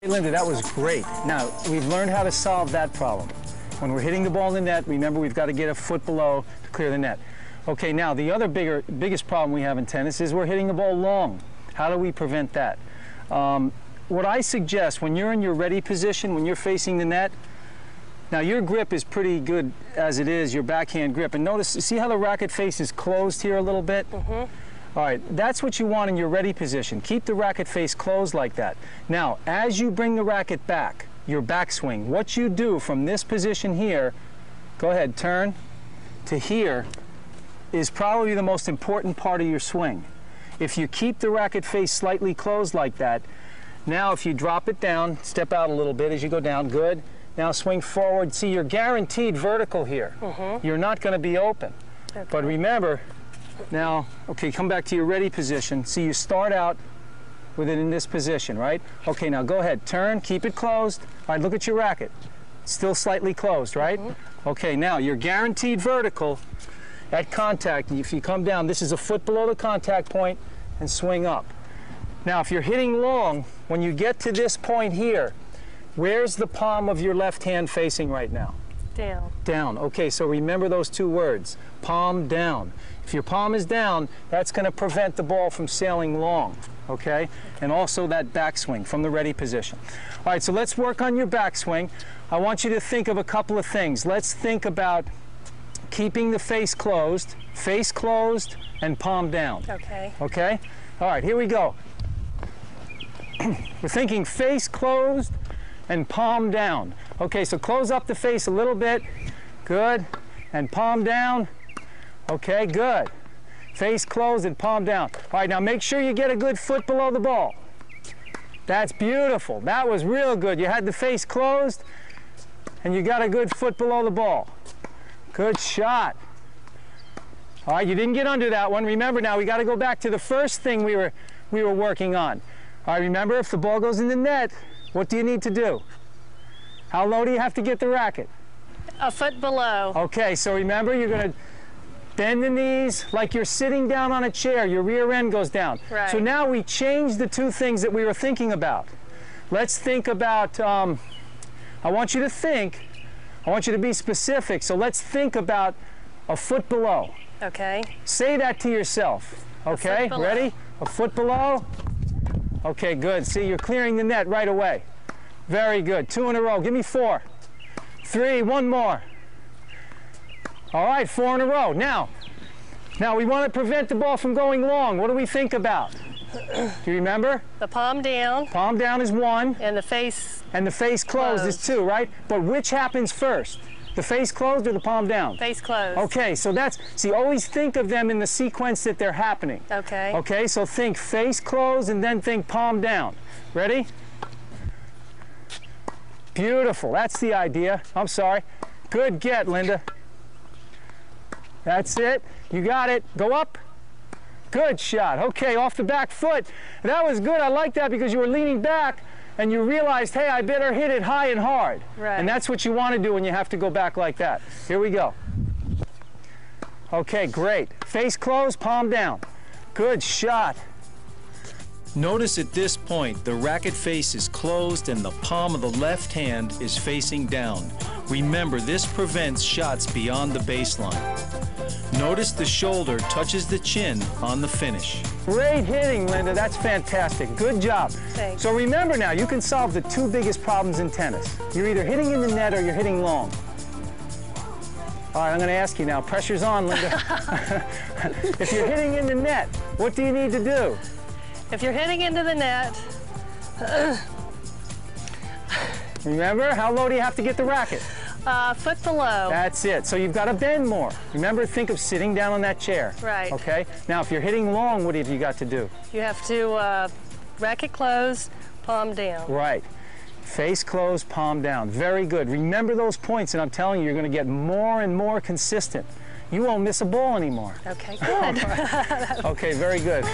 Hey, Linda, that was great. Now, we've learned how to solve that problem. When we're hitting the ball in the net, remember we've got to get a foot below to clear the net. Okay, now the other bigger, biggest problem we have in tennis is we're hitting the ball long. How do we prevent that? Um, what I suggest when you're in your ready position, when you're facing the net, now your grip is pretty good as it is, your backhand grip. And notice, see how the racket face is closed here a little bit? Mm-hmm. All right, that's what you want in your ready position. Keep the racket face closed like that. Now, as you bring the racket back, your backswing, what you do from this position here, go ahead, turn to here, is probably the most important part of your swing. If you keep the racket face slightly closed like that, now if you drop it down, step out a little bit as you go down, good. Now swing forward. See, you're guaranteed vertical here. Mm-hmm. You're not going to be open. But remember, now, okay, come back to your ready position. See, you start out with it in this position, right? Okay, now go ahead, turn, keep it closed. All right, look at your racket. Still slightly closed, right? Mm-hmm. Okay, now you're guaranteed vertical at contact. If you come down, this is a foot below the contact point and swing up. Now, if you're hitting long, when you get to this point here, where's the palm of your left hand facing right now? Down. Down. Okay, so remember those two words, palm down. If your palm is down, that's going to prevent the ball from sailing long, okay? And also that backswing from the ready position. All right, so let's work on your backswing. I want you to think of a couple of things. Let's think about keeping the face closed, face closed, and palm down. Okay. Okay? All right, here we go. We're thinking face closed and palm down. Okay, so close up the face a little bit. Good. And palm down. Okay, good. Face closed and palm down. All right, now make sure you get a good foot below the ball. That's beautiful. That was real good. You had the face closed and you got a good foot below the ball. Good shot. All right, you didn't get under that one. Remember now, we got to go back to the first thing we were, we were working on. All right, remember, if the ball goes in the net, what do you need to do? How low do you have to get the racket? A foot below. Okay, so remember, you're going to bend the knees like you're sitting down on a chair. Your rear end goes down. Right. So now we change the two things that we were thinking about. Let's think about, um, I want you to think, I want you to be specific. So let's think about a foot below. Okay. Say that to yourself. Okay, below. ready? A foot below. Okay, good. See, you're clearing the net right away. Very good. Two in a row. Give me four. Three, one more. All right, four in a row. Now, now we want to prevent the ball from going long. What do we think about? Do you remember? The palm down Palm down is one, and the face and the face closed, is two, right? But which happens first? The face closed or the palm down? face closed. Okay, so that's, see, always think of them in the sequence that they're happening. Okay. Okay, so think face closed and then think palm down. Ready? Beautiful, that's the idea. I'm sorry. Good get, Linda. That's it. You got it. Go up. Good shot. Okay, off the back foot. That was good. I like that because you were leaning back and you realized, hey, I better hit it high and hard. Right. And that's what you want to do when you have to go back like that. Here we go. Okay, great. Face closed, palm down. Good shot. Notice at this point the racket face is closed and the palm of the left hand is facing down. Remember, this prevents shots beyond the baseline. Notice the shoulder touches the chin on the finish. Great hitting, Linda. That's fantastic. Good job. Thanks. So remember now, you can solve the two biggest problems in tennis. You're either hitting in the net or you're hitting long. All right, I'm going to ask you now. Pressure's on, Linda. if you're hitting in the net, what do you need to do? If you're hitting into the net, Remember, how low do you have to get the racket? uh, foot below. That's it. So you've got to bend more. Remember, think of sitting down on that chair. Right. Okay? Now, if you're hitting long, what have you got to do? You have to uh, racket closed, palm down. Right. Face closed, palm down. Very good. Remember those points, and I'm telling you, you're going to get more and more consistent. You won't miss a ball anymore. Okay, good. Okay, very good.